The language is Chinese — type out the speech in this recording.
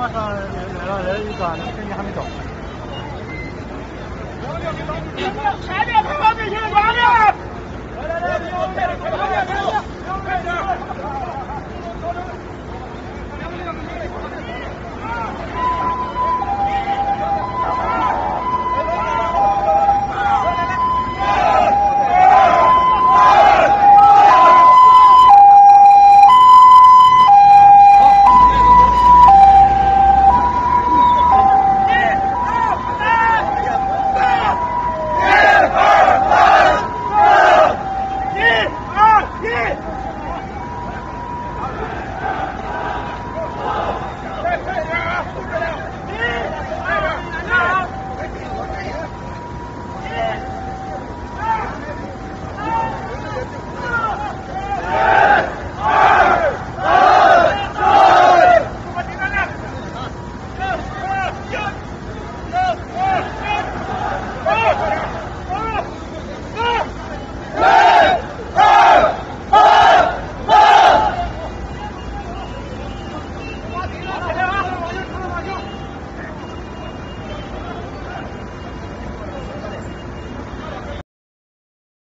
马上来了，来了一个，那个你还没到。